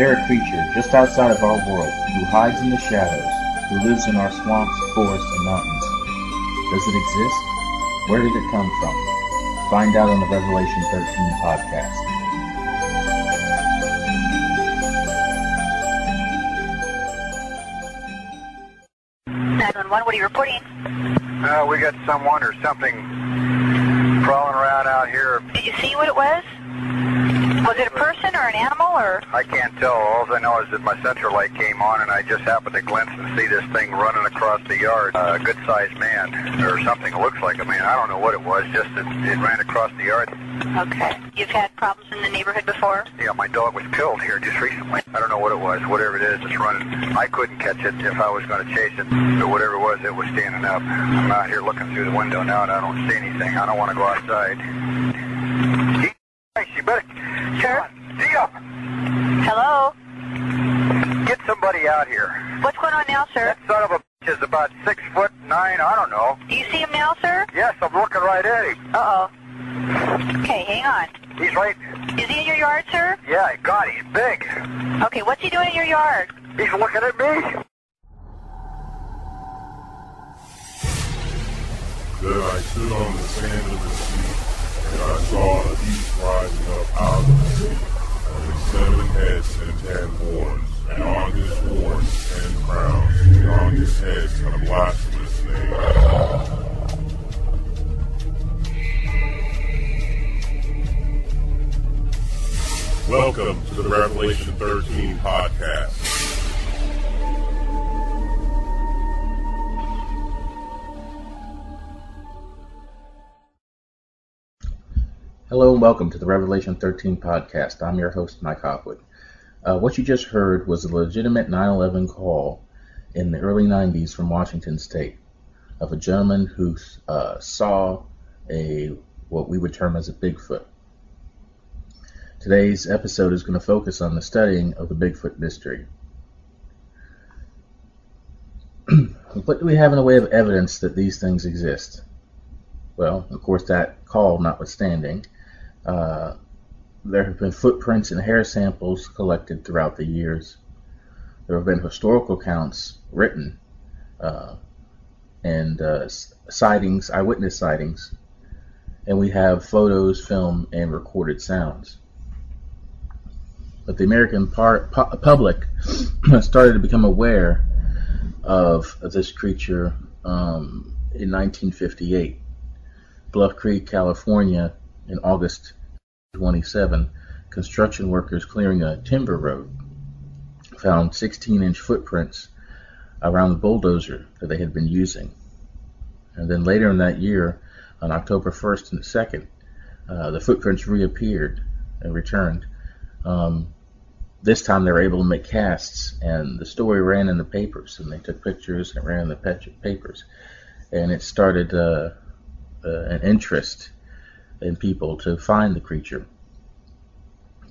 there a creature just outside of our world who hides in the shadows, who lives in our swamps, forests, and mountains? Does it exist? Where did it come from? Find out on the Revelation 13 podcast. What are you reporting? Uh, we got someone or something crawling around out here. Did you see what it was? Was it a person or an animal or? I can't tell. All I know is that my central light came on and I just happened to glimpse and see this thing running across the yard. A good-sized man or something looks like a man. I don't know what it was. Just it, it ran across the yard. Okay. You've had problems in the neighborhood before? Yeah, my dog was killed here just recently. I don't know what it was. Whatever it is, it's running. I couldn't catch it if I was going to chase it. But whatever it was, it was standing up. I'm out here looking through the window now and I don't see anything. I don't want to go outside. You better Sure. Dia, Hello? get somebody out here. What's going on now, sir? That son of a bitch is about six foot nine. I don't know. Do you see him now, sir? Yes, I'm looking right at him. Uh-oh. Okay, hang on. He's right. Is he in your yard, sir? Yeah, God, he's big. Okay, what's he doing in your yard? He's looking at me. Then I stood on the Welcome to the Revelation 13 podcast. Hello and welcome to the Revelation 13 podcast. I'm your host, Mike Hopwood. Uh, what you just heard was a legitimate 9/11 call in the early 90s from Washington State of a gentleman who uh, saw a what we would term as a Bigfoot. Today's episode is going to focus on the studying of the Bigfoot mystery. what do we have in the way of evidence that these things exist? Well, of course, that call notwithstanding, uh, there have been footprints and hair samples collected throughout the years. There have been historical accounts written uh, and uh, sightings, eyewitness sightings, and we have photos, film, and recorded sounds. But the American par- pu- public started to become aware of this creature um, in 1958. Bluff Creek, California, in August 27, construction workers clearing a timber road found 16 inch footprints around the bulldozer that they had been using. And then later in that year, on October 1st and 2nd, uh, the footprints reappeared and returned. Um, this time they were able to make casts, and the story ran in the papers, and they took pictures and ran in the papers. And it started uh, uh, an interest in people to find the creature.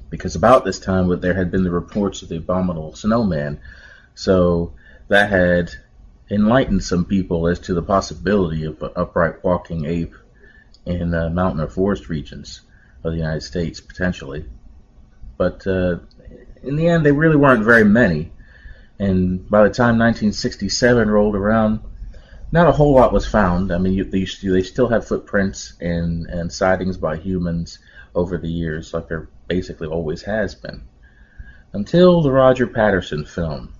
Because about this time, there had been the reports of the abominable snowman, so that had enlightened some people as to the possibility of an upright walking ape in uh, mountain or forest regions of the United States, potentially. But uh, in the end, they really weren't very many. And by the time 1967 rolled around, not a whole lot was found. I mean, you, they, they still have footprints and, and sightings by humans over the years, like there basically always has been. Until the Roger Patterson film.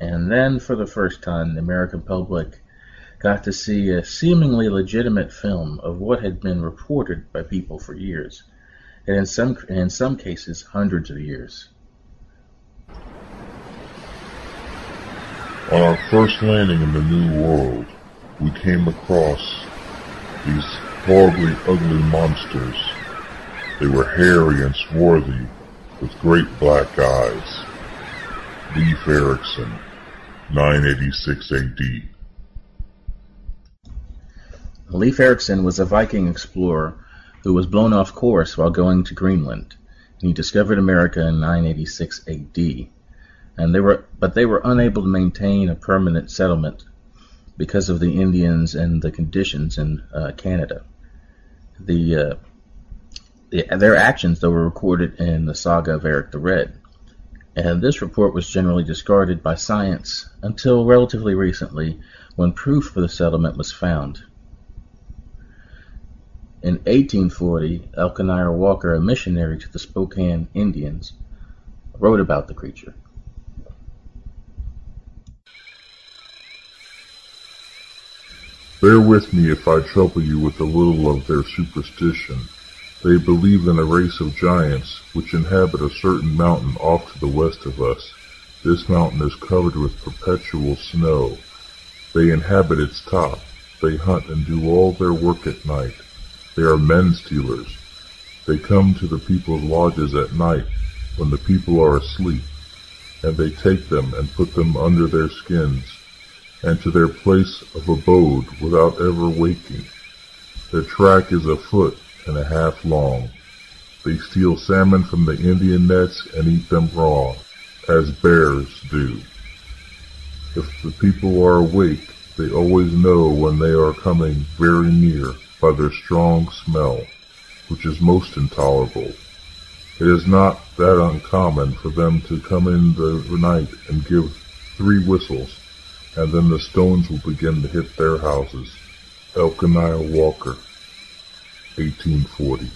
And then, for the first time, the American public got to see a seemingly legitimate film of what had been reported by people for years, and in some, in some cases, hundreds of years. On our first landing in the New World, we came across these horribly ugly monsters. They were hairy and swarthy, with great black eyes. Leif Erikson, 986 AD. Leif Erikson was a Viking explorer who was blown off course while going to Greenland, and he discovered America in 986 AD and they were but they were unable to maintain a permanent settlement because of the Indians and the conditions in uh, Canada. The, uh, the, their actions though were recorded in the saga of Eric the Red, And this report was generally discarded by science until relatively recently when proof for the settlement was found. In 1840, Elkanah Walker, a missionary to the Spokane Indians, wrote about the creature. Bear with me if I trouble you with a little of their superstition. They believe in a race of giants which inhabit a certain mountain off to the west of us. This mountain is covered with perpetual snow. They inhabit its top. They hunt and do all their work at night. They are men stealers. They come to the people's lodges at night when the people are asleep, and they take them and put them under their skins and to their place of abode without ever waking. Their track is a foot and a half long. They steal salmon from the Indian nets and eat them raw, as bears do. If the people are awake, they always know when they are coming very near by their strong smell, which is most intolerable. It is not that uncommon for them to come in the night and give three whistles and then the stones will begin to hit their houses. Elkanah Walker, 1840.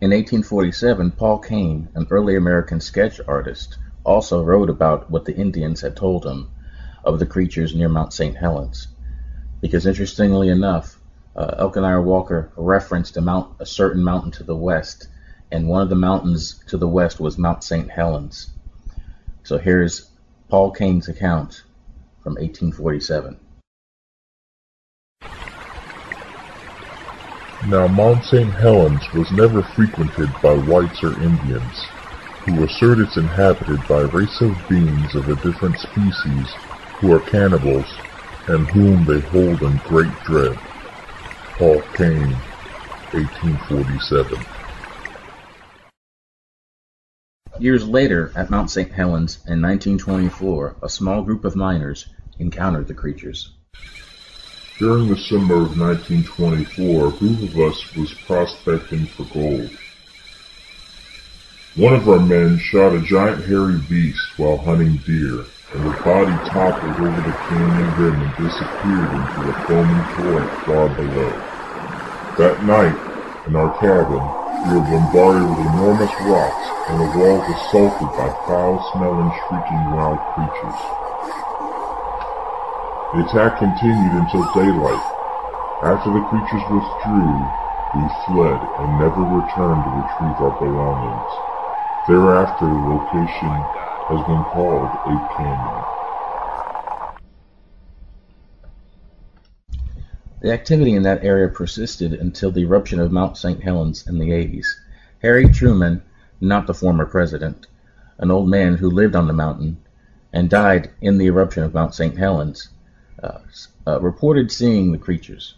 In 1847, Paul Kane, an early American sketch artist, also wrote about what the Indians had told him of the creatures near Mount St. Helens. Because interestingly enough, uh, Elkanah Walker referenced a, mount, a certain mountain to the west, and one of the mountains to the west was Mount St. Helens. So here's Paul Kane's account from 1847. Now Mount St. Helens was never frequented by whites or Indians, who assert it's inhabited by a race of beings of a different species who are cannibals and whom they hold in great dread. Paul Kane, 1847. Years later, at Mount St. Helens in 1924, a small group of miners encountered the creatures. During the summer of 1924, a group of us was prospecting for gold. One of our men shot a giant hairy beast while hunting deer, and the body toppled over the canyon rim and disappeared into the foaming torrent far below. That night, in our cabin, we were bombarded with enormous rocks and the walls assaulted by foul-smelling, shrieking wild creatures. The attack continued until daylight. After the creatures withdrew, we fled and never returned to retrieve our belongings. Thereafter, the location has been called Ape Canyon. The activity in that area persisted until the eruption of Mount St. Helens in the 80s. Harry Truman, not the former president, an old man who lived on the mountain and died in the eruption of Mount St. Helens, uh, uh, reported seeing the creatures.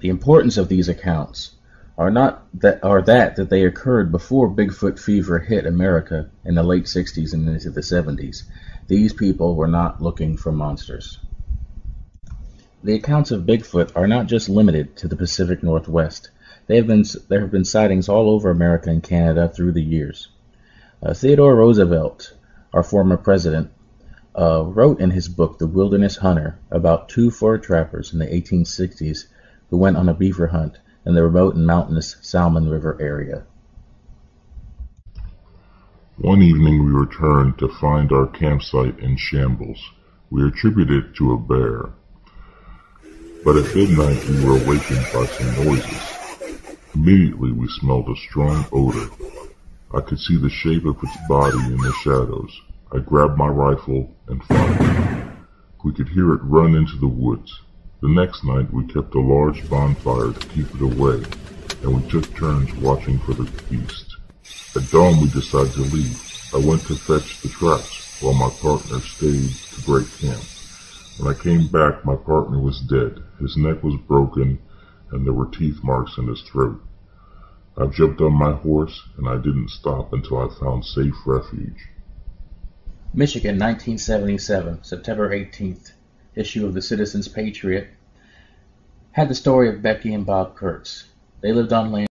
The importance of these accounts are not that are that that they occurred before Bigfoot fever hit America in the late 60s and into the 70s. These people were not looking for monsters. The accounts of Bigfoot are not just limited to the Pacific Northwest. Have been, there have been sightings all over America and Canada through the years. Uh, Theodore Roosevelt, our former president, uh, wrote in his book The Wilderness Hunter about two fur trappers in the 1860s who went on a beaver hunt in the remote and mountainous Salmon River area. One evening we returned to find our campsite in shambles. We attributed it to a bear. But at midnight we were awakened by some noises. Immediately we smelled a strong odor. I could see the shape of its body in the shadows. I grabbed my rifle and fired. We could hear it run into the woods. The next night we kept a large bonfire to keep it away, and we took turns watching for the beast. At dawn we decided to leave. I went to fetch the traps, while my partner stayed to break camp. When I came back, my partner was dead. His neck was broken, and there were teeth marks in his throat. I jumped on my horse, and I didn't stop until I found safe refuge. Michigan, 1977, September 18th, issue of the Citizens Patriot, had the story of Becky and Bob Kurtz. They lived on land